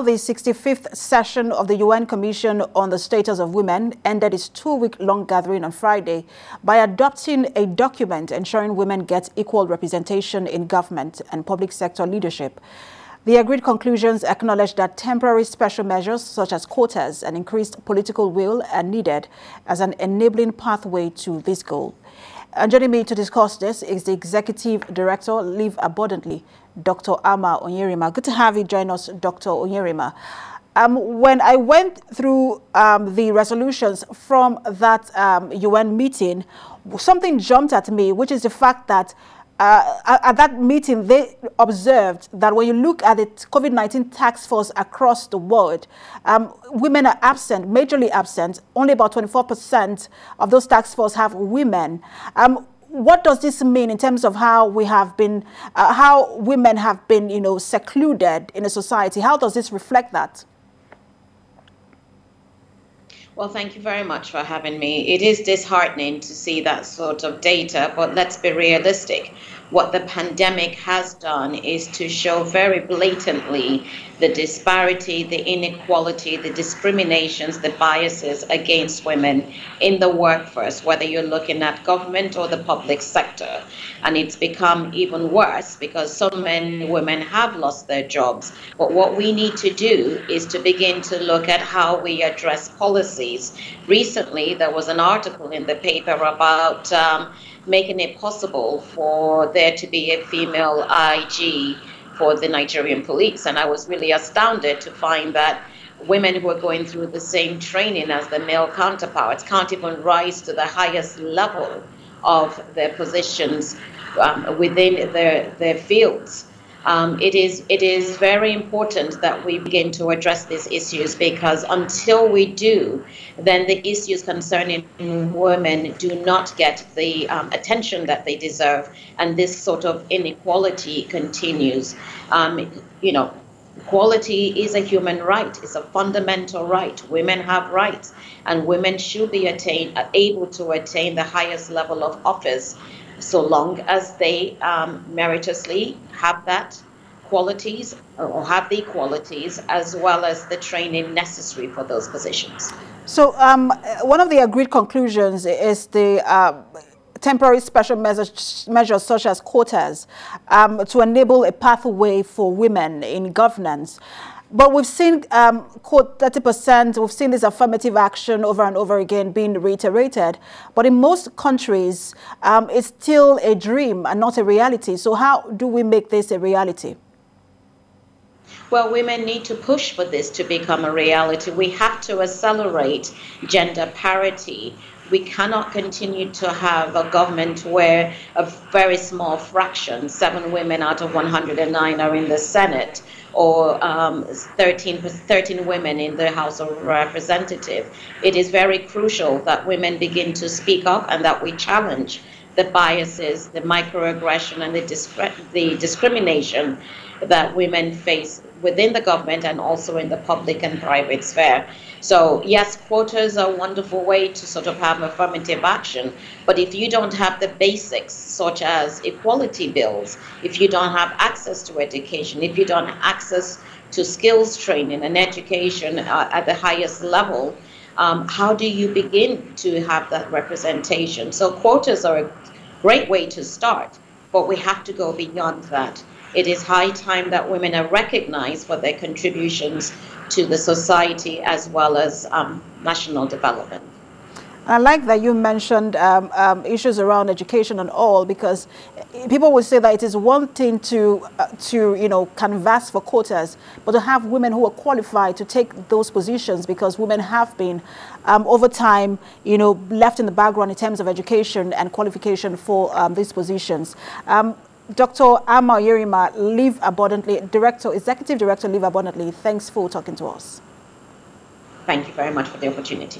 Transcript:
The 65th session of the UN Commission on the Status of Women ended its two-week-long gathering on Friday by adopting a document ensuring women get equal representation in government and public sector leadership. The agreed conclusions acknowledge that temporary special measures such as quotas and increased political will are needed as an enabling pathway to this goal. And joining me to discuss this is the Executive Director, Live Abundantly, Dr. Ama Onyerinma. Good to have you join us, Dr. Onyerinma. Um, when I went through um, the resolutions from that um, UN meeting, something jumped at me, which is the fact that uh, at that meeting, they observed that when you look at the COVID-19 task force across the world, um, women are absent, majorly absent. Only about 24% of those task force have women. Um, what does this mean in terms of how we have been, uh, how women have been, you know, secluded in a society? How does this reflect that? Well, thank you very much for having me. It is disheartening to see that sort of data, but let's be realistic. What the pandemic has done is to show very blatantly the disparity, the inequality, the discriminations, the biases against women in the workforce, whether you're looking at government or the public sector. And it's become even worse because so many women have lost their jobs. But what we need to do is to begin to look at how we address policies. Recently, there was an article in the paper about um, making it possible for there to be a female IG for the Nigerian police. And I was really astounded to find that women who are going through the same training as the male counterparts can't even rise to the highest level of their positions um, within their, their fields. Um, it is it is very important that we begin to address these issues because until we do, then the issues concerning women do not get the um, attention that they deserve, and this sort of inequality continues. Um, you know, equality is a human right; it's a fundamental right. Women have rights, and women should be attain, able to attain the highest level of office so long as they um, meritoriously have that qualities or have the qualities as well as the training necessary for those positions. So um, one of the agreed conclusions is the uh, temporary special measures, measures such as quotas um, to enable a pathway for women in governance. But we've seen, um, quote, 30%, we've seen this affirmative action over and over again being reiterated. But in most countries, um, it's still a dream and not a reality. So how do we make this a reality? Well, women need to push for this to become a reality. We have to accelerate gender parity we cannot continue to have a government where a very small fraction, seven women out of 109, are in the Senate, or um, 13, 13 women in the House of Representatives. It is very crucial that women begin to speak up and that we challenge the biases, the microaggression, and the, the discrimination that women face within the government and also in the public and private sphere. So yes, quotas are a wonderful way to sort of have affirmative action, but if you don't have the basics such as equality bills, if you don't have access to education, if you don't have access to skills training and education uh, at the highest level, um, how do you begin to have that representation? So quotas are a great way to start, but we have to go beyond that. It is high time that women are recognized for their contributions to the society as well as um, national development. I like that you mentioned um, um, issues around education and all, because people will say that it is one thing to, uh, to you know, canvass for quotas, but to have women who are qualified to take those positions, because women have been, um, over time, you know, left in the background in terms of education and qualification for um, these positions. Dr. Ama Onyerinma, Live Abundantly, Director, Executive Director, Live Abundantly, thanks for talking to us. Thank you very much for the opportunity.